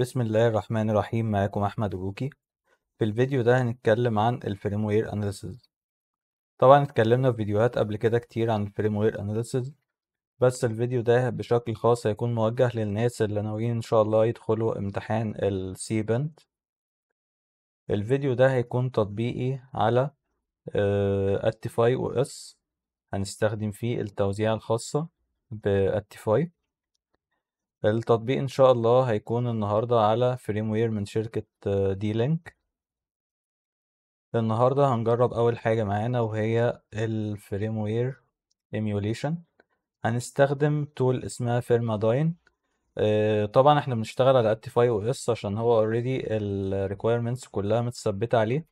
بسم الله الرحمن الرحيم معاكم أحمد بوكي في الفيديو ده هنتكلم عن ال firmware analysis طبعا اتكلمنا في فيديوهات قبل كده كتير عن ال firmware analysis بس الفيديو ده بشكل خاص هيكون موجه للناس اللي ناويين إن شاء الله يدخلوا امتحان ال CPENT الفيديو ده هيكون تطبيقي على Attify OS هنستخدم فيه التوزيع الخاصة ب Attify التطبيق إن شاء الله هيكون النهاردة على firmware من شركة D-Link النهاردة هنجرب أول حاجة معانا وهي ال firmware emulation هنستخدم tool اسمها Firmadyne طبعا إحنا بنشتغل على Attify OS عشان هو already ال requirements كلها متثبتة عليه.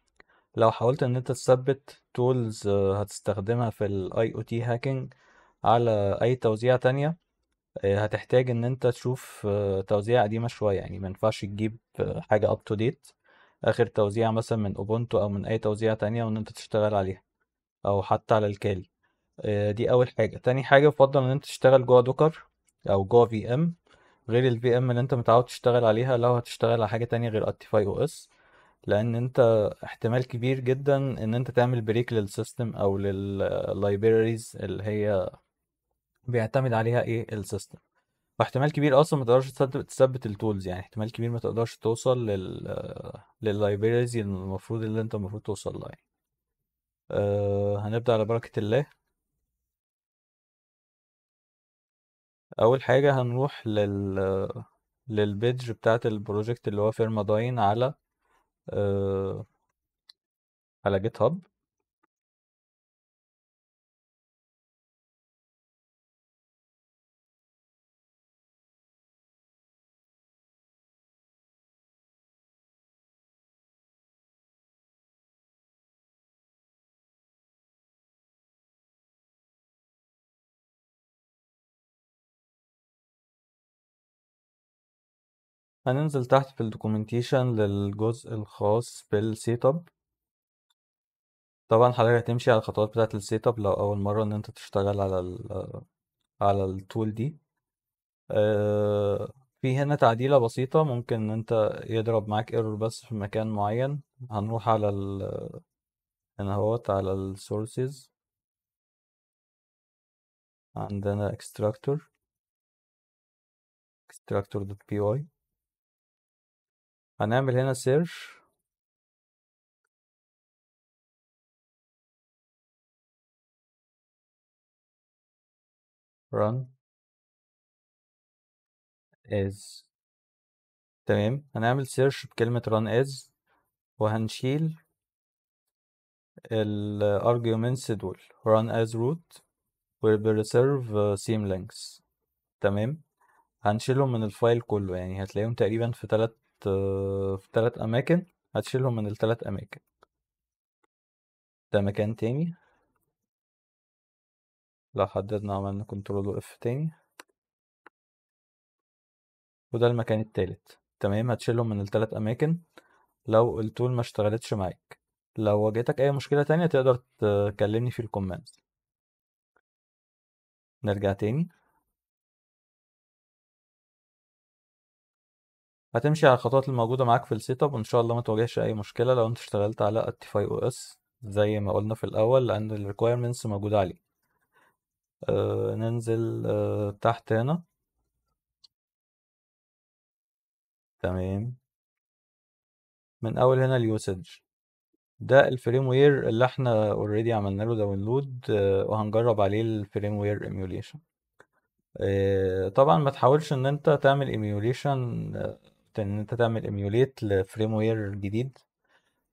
لو حاولت إن أنت تثبت tools هتستخدمها في ال IoT hacking على أي توزيع تانية. هتحتاج إن أنت تشوف توزيع قديمة شوية. يعني مينفعش تجيب حاجة up to date آخر توزيع مثلا من Ubuntu أو من أي توزيع تانية وإن أنت تشتغل عليها أو حتى على ال Kali. دي أول حاجة. تاني حاجة يفضل إن أنت تشتغل جوه Docker أو جوه VM غير ال VM اللي أنت متعود تشتغل عليها لو هتشتغل على حاجة تانية غير Attify OS لأن أنت احتمال كبير جدا إن أنت تعمل break لل system أو لل libraries اللي هي بيعتمد عليها إيه؟ ال system. واحتمال كبير أصلا ما تقدرش تثبت ال tools يعني احتمال كبير ما تقدرش توصل لل لل libraries المفروض اللي أنت المفروض توصل لها يعني. أه هنبدأ على بركة الله. أول حاجة هنروح لل للبيدج بتاعت ال project اللي هو Firmadyne على أه على GitHub. هننزل تحت في ال documentation للجزء الخاص بال setup طبعا حضرتك هتمشي على الخطوات بتاعة ال setup لو أول مرة إن أنت تشتغل على ال على ال tool دي. أه في هنا تعديلة بسيطة ممكن إن أنت يضرب معاك error بس في مكان معين. هنروح على ال هنا اهوت على ال sources عندنا extractor. extractor.py هنعمل هنا search. Run. As. تمام. هنعمل search بكلمة run as. وهنشيل ال arguments دول. Run as root. و preserve symlinks. تمام. هنشيلهم من ال file كله. يعني هتلاقيهم تقريبا في تلات في تلات أماكن هتشيلهم من التلات أماكن. ده مكان تاني. لو حددنا عملنا control و F تاني. وده المكان التالت. تمام هتشيلهم من التلات أماكن. لو ال tool ما اشتغلتش معاك. لو واجهتك أي مشكلة تانية تقدر تكلمني في ال comment نرجع تاني. هتمشي على الخطوات الموجودة معاك في ال setup وإن شاء الله ما تواجهش أي مشكلة لو أنت اشتغلت على Attify OS زي ما قلنا في الأول لأن ال requirements موجودة عليه. آه ننزل آه تحت هنا. تمام. من أول هنا ال usage ده ال firmware اللي إحنا already عملنا له download آه وهنجرب عليه ال firmware emulation طبعا ما تحاولش إن أنت تعمل emulation إن أنت تعمل emulate ل firmware جديد.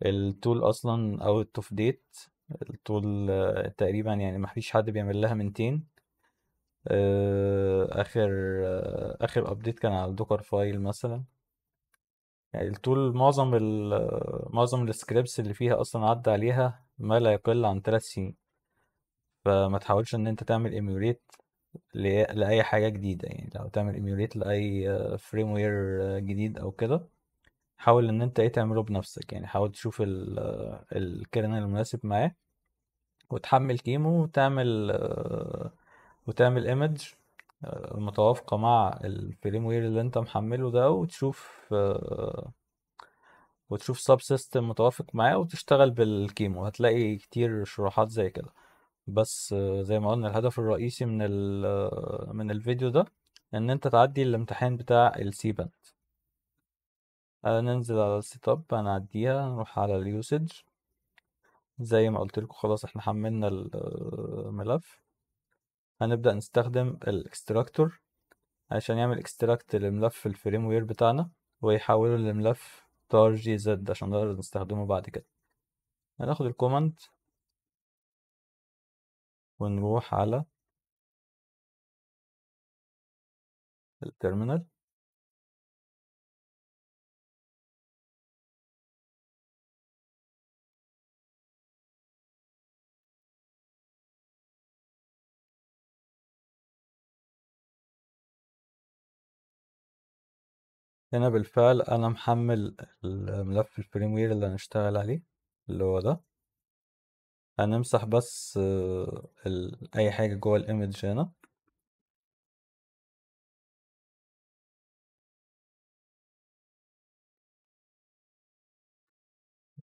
ال tool أصلا out of date ال tool تقريبا يعني ما فيش حد بيعمل لها maintain آخر آخر update كان على ال Dockerfile مثلا. يعني ال tool معظم ال معظم ال scripts اللي فيها أصلا عدى عليها ما لا يقل عن ثلاث سنين. فما تحاولش إن أنت تعمل emulate لأي حاجة جديدة يعني. لو تعمل emulate لأي firmware جديد أو كده حاول إن أنت إيه تعمله بنفسك يعني. حاول تشوف ال kernel المناسب معاه وتحمل QEMU وتعمل وتعمل image آه، متوافقة مع ال firmware اللي أنت محمله ده وتشوف آه، وتشوف subsystem متوافق معاه وتشتغل بال QEMU. هتلاقي كتير شروحات زي كده. بس آه، زي ما قلنا الهدف الرئيسي من ال آه، من الفيديو ده إن أنت تعدي الامتحان بتاع ال CPENT ننزل على ال setup هنعديها نروح على ال usage زي ما قلت لكم خلاص إحنا حملنا الملف هنبدأ نستخدم ال extractor عشان يعمل extract لملف ال firmware بتاعنا ويحوله لملف tar gz عشان نقدر نستخدمه بعد كده. هناخد ال command ونروح على ال terminal هنا بالفعل أنا محمل الملف ال firmware اللي هنشتغل عليه اللي هو ده. هنمسح بس آه، ال... أي حاجة جوه ال image هنا.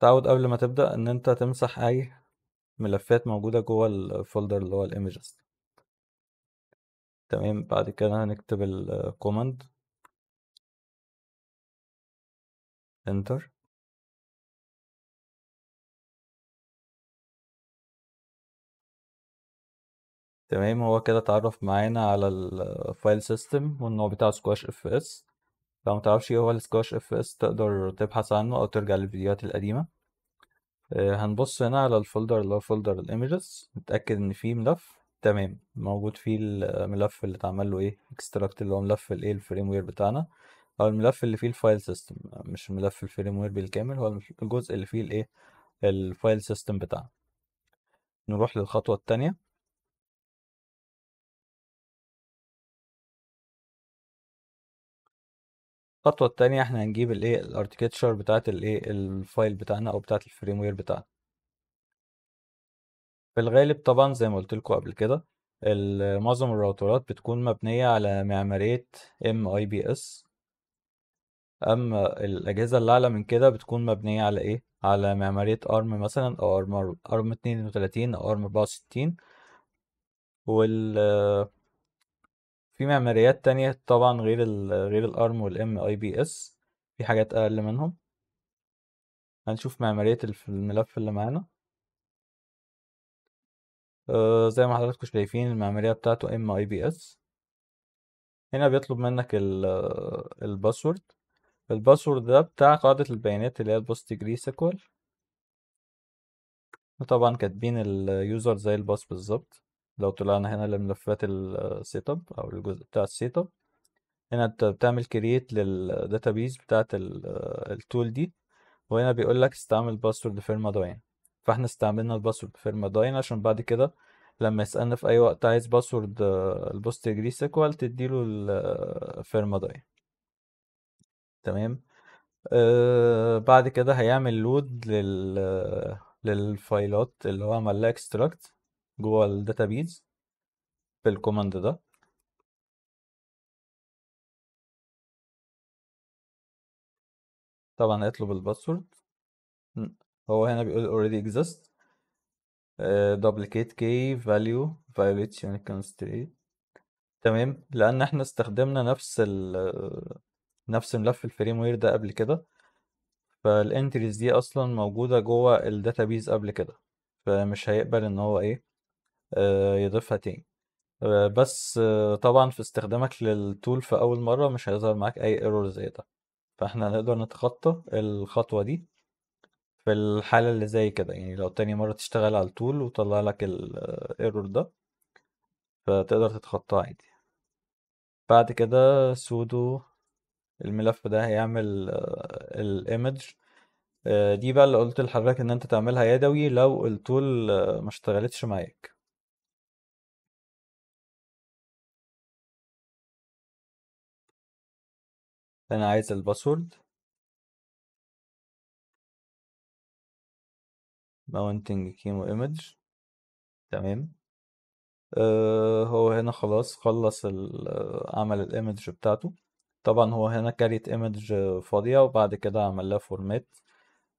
تعود قبل ما تبدأ إن أنت تمسح أي ملفات موجودة جوه ال folder اللي هو ال images. تمام بعد كده هنكتب الكوماند انتر تمام. هو كده اتعرف معانا على الفايل سيستم والنوع بتاعه سكواش اف اس لو متعرفش إيه هو السكواش اف اس تقدر تبحث عنه أو ترجع للفيديوهات القديمة. آه، هنبص هنا على الفولدر اللي هو فولدر الايمجز نتأكد إن فيه ملف. تمام. موجود فيه الملف اللي اتعمل له إيه؟ اكستراكت اللي هو ملف الايه الفريم وير بتاعنا. أو الملف اللي فيه الفايل سيستم مش ملف الفريم وير بالكامل هو الجزء اللي فيه الايه الفايل سيستم بتاعنا. نروح للخطوة التانية. الخطوة التانية إحنا هنجيب الايه الاركتشر بتاعت الايه الفايل بتاعنا أو بتاعت الفريم وير بتاعنا. في الغالب طبعا زي ما قلت لكم قبل كده معظم الراوترات بتكون مبنية على معمارية ام اي بي اس أما الأجهزة اللي أعلى من كده بتكون مبنية على إيه؟ على معمارية أرم مثلا أو أرم أرم 32 أو أرم 64 وال في معماريات تانية طبعا غير ال غير الأرم والإم آي بي إس. في حاجات أقل منهم. هنشوف معمارية الملف اللي معانا. آه زي ما حضراتكم شايفين المعمارية بتاعته إم آي بي إس. هنا بيطلب منك ال- الباسورد. الباسورد ده بتاع قاعدة البيانات اللي هي البوست جري سيكوال. وطبعا كاتبين اليوزر زي الباص بالظبط. لو طلعنا هنا لملفات السيت اب أو الجزء بتاع السيت اب هنا أنت بتعمل كرييت للداتابيز بتاعت التول دي وهنا بيقول لك استعمل باسورد فيرما داين فإحنا استعملنا الباسورد فيرما داين عشان بعد كده لما يسألنا في أي وقت عايز باسورد البوست جري سيكوال تديله الفيرما داين تمام؟ آه بعد كده هيعمل لود لل للفايلات اللي هو عمل لها اكستراكت جوه الداتابيز بالكوماند ده. طبعا هيطلب الباسورد. هو هنا بيقول already exist. آه duplicate key value violates unique constraint. تمام؟ لأن إحنا استخدمنا نفس ال نفس ملف الفريم وير ده قبل كده. فالانتريز دي أصلا موجودة جوه الداتابيز قبل كده. فمش هيقبل إن هو إيه يضيفها تاني. آه، بس آه، طبعا في استخدامك للتول في أول مرة مش هيظهر معاك أي ايرور زي ده. فإحنا هنقدر نتخطى الخطوة دي في الحالة اللي زي كده. يعني لو تاني مرة تشتغل على التول وطلع لك الايرور ده فتقدر تتخطاه عادي. بعد كده سودو الملف ده هيعمل الايمج دي بقى اللي قلت لحضرتك إن أنت تعملها يدوي لو التول آه، ما اشتغلتش معاك. أنا عايز الباسورد ماونتنج كيمو ايمج تمام. آه، هو هنا خلاص خلص عمل الايمج بتاعته. طبعا هو هنا كاريت ايمج فاضية وبعد كده عمل لها فورمات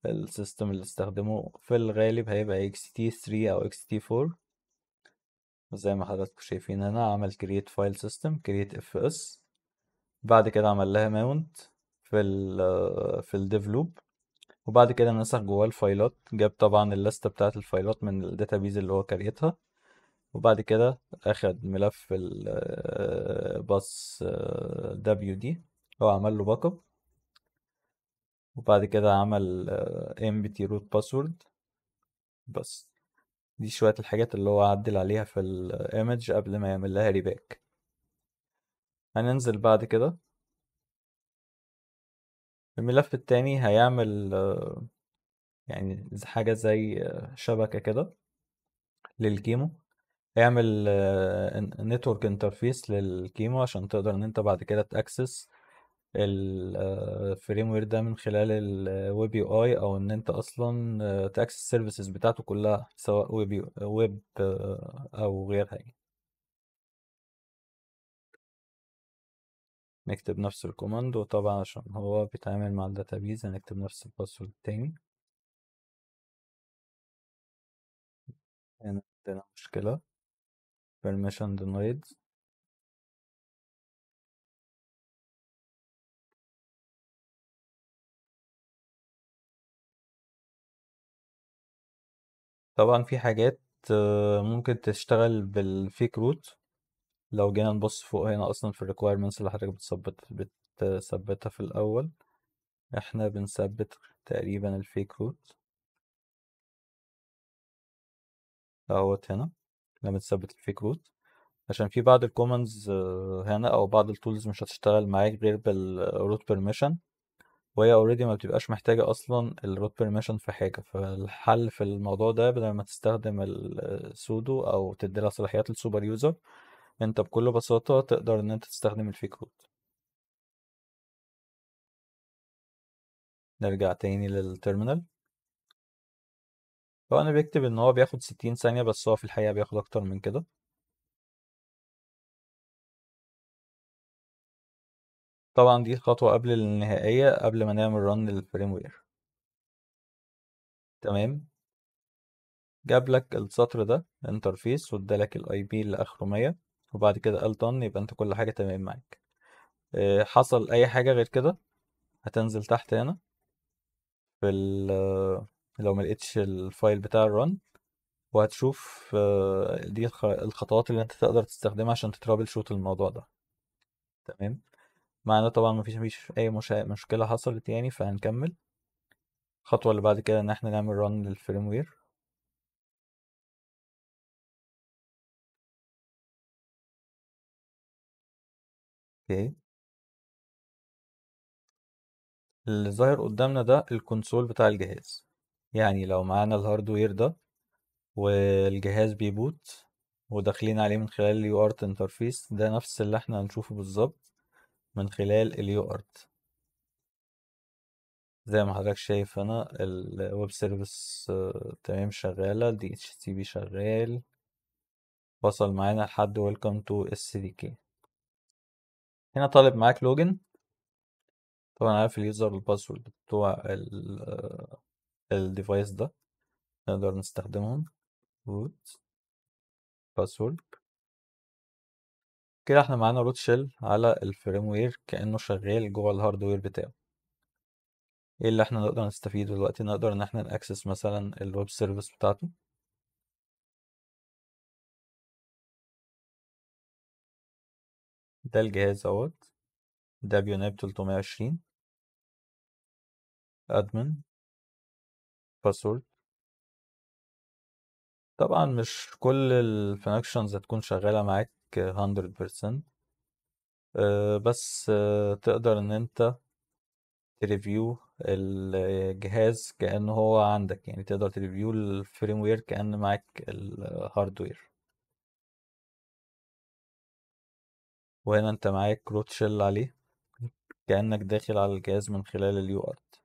السيستم اللي استخدمه في الغالب هيبقى XT3 أو XT4 زي ما حضراتكم شايفين هنا عمل create file system create fs بعد كده عمل لها mount في ال في الديف لوب وبعد كده نسخ جواه الفايلات. جاب طبعا الليستة بتاعت الفايلات من الداتابيز اللي هو كريتها وبعد كده أخد ملف الباص دبليو دي هو عمل له باك وبعد كده عمل empty root password. بس دي شوية الحاجات اللي هو عدل عليها في الايمج قبل ما يعمل لها ريباك هننزل بعد كده. الملف التاني هيعمل آه، يعني حاجة زي آه، شبكة كده للكيمو. هيعمل نتورك انترفيس للكيمو عشان تقدر إن أنت بعد كده تأكسس الفريم وير ده من خلال الويب يو اي أو إن أنت أصلا تأكسس السيرفيسز بتاعته كلها سواء ويب ويب أو غيرها يعني. نكتب نفس الكوماند وطبعا عشان هو بيتعامل مع الداتابيز هنكتب نفس الباسورد التاني هنا عندنا مشكلة. Permission denied. طبعا في حاجات آه، ممكن تشتغل بالفيك روت. لو جينا نبص فوق هنا أصلا في الريكويرمنتس اللي حضرتك بتثبت بتثبتها في الأول إحنا بنثبت تقريبا الفيك روت أهوت هنا إحنا بنثبت الفيك روت عشان في بعض الكومنز هنا أو بعض التولز مش هتشتغل معاك غير بالروت بيرميشن وهي اوريدي ما بتبقاش محتاجة أصلا الروت بيرميشن في حاجة. فالحل في الموضوع ده بدل ما تستخدم السودو أو تديلها صلاحيات السوبر يوزر انت بكل بساطة تقدر ان انت تستخدم ال fake root نرجع تاني لل terminal هو أنا بكتب ان هو بياخد ستين ثانية بس هو في الحقيقة بياخد أكتر من كده. طبعا دي الخطوة قبل النهائية قبل ما نعمل run لل firmware تمام؟ جاب لك السطر ده interface وادالك ال IP اللي اخره 100 وبعد كده قال done يبقى أنت كل حاجة تمام معاك. آه، حصل أي حاجة غير كده؟ هتنزل تحت هنا في ال لو ما لقيتش ال file بتاع ال run وهتشوف آه، دي الخ- الخطوات اللي أنت تقدر تستخدمها عشان ت troubleshoot الموضوع ده. تمام؟ معنا طبعا مفيش مفيش أي مشا... مشكلة حصلت يعني فهنكمل. الخطوة اللي بعد كده إن إحنا نعمل run لل firmware okay. اللي ظاهر قدامنا ده ال console بتاع الجهاز. يعني لو معانا ال hardware ده والجهاز بي boot وداخلين عليه من خلال ال UART interface ده نفس اللي إحنا هنشوفه بالظبط من خلال ال UART زي ما حضرتك شايف هنا ال web service تمام شغالة سي بي شغال وصل معانا لحد welcome to SDK هنا طالب معاك login طبعا عارف ال user وال password بتوع ال device ده. نقدر نستخدمهم. root password كده إحنا معانا root shell على ال firmware كأنه شغال جوه ال hardware بتاعه. إيه اللي إحنا نقدر نستفيده دلوقتي؟ نقدر ان إحنا ن access مثلا ال web service بتاعته. ده الجهاز أهوت ده WNAP 320 admin. password طبعا مش كل ال functions هتكون شغالة معاك 100% أه بس أه تقدر إن أنت ت review الجهاز كأنه هو عندك يعني تقدر ت review ال firmware كأن معاك ال hardware وهنا انت معاك root shell عليه كأنك داخل على الجهاز من خلال ال UART.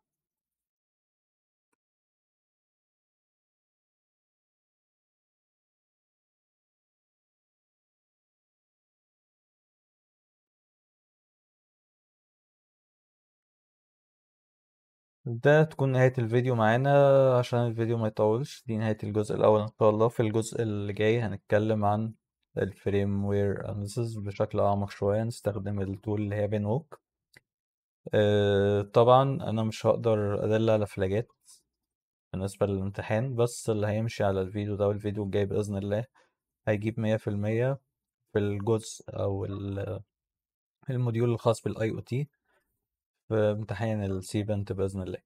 ده تكون نهاية الفيديو معانا عشان الفيديو ما يطولش دي نهاية الجزء الأول إن شاء الله في الجزء اللي جاي هنتكلم عن ال firmware analysis بشكل أعمق شوية نستخدم ال tool اللي هي بين أه طبعا أنا مش هقدر أدل على فلاجات بالنسبة للامتحان بس اللي هيمشي على الفيديو ده والفيديو الجاي بإذن الله هيجيب مية في المية في الجزء ال- ال module الخاص بال IoT في امتحان ال CPENT بإذن الله.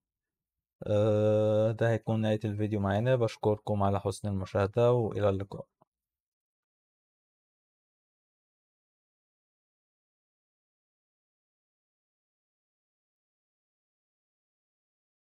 أه ده هيكون نهاية الفيديو معانا. بشكركم على حسن المشاهدة وإلى اللقاء.